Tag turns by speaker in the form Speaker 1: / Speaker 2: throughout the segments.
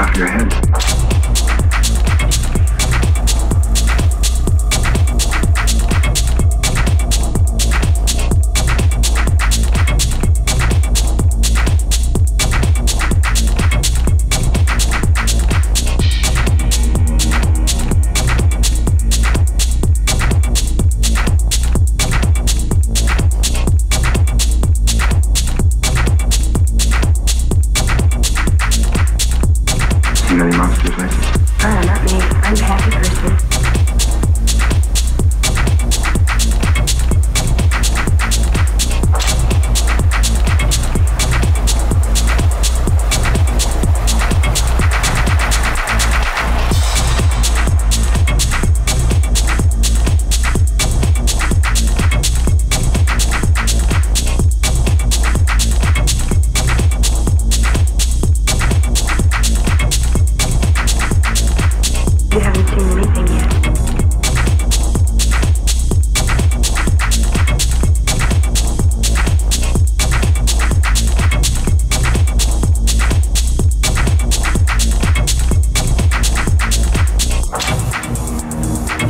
Speaker 1: Off your head.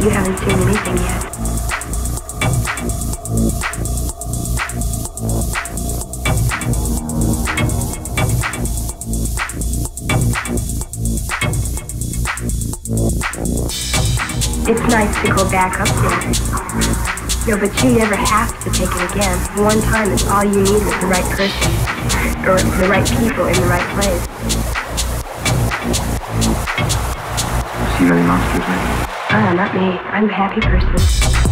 Speaker 2: You haven't seen anything yet. It's nice to go back up there. No, but you never have to take it again. One time is all you need is the right person. Or the right people in the right place.
Speaker 1: Seen any monsters?
Speaker 2: Ah, not me. I'm a happy person.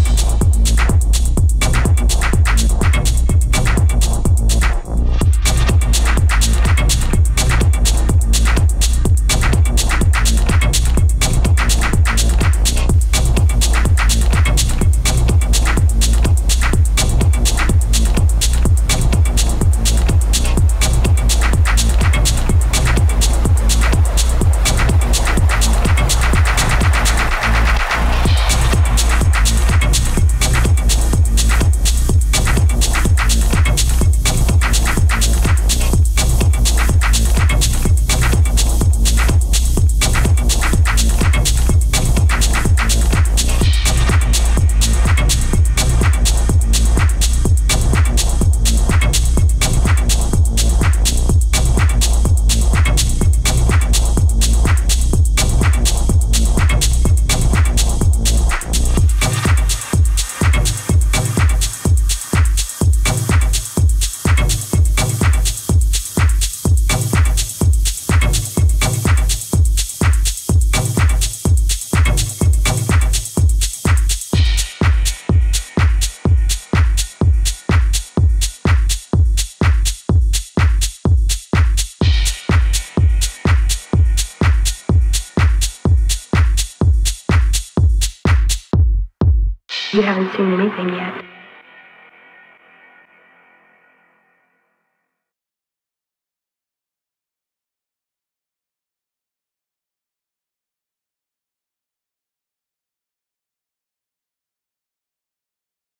Speaker 2: You haven't seen anything yet.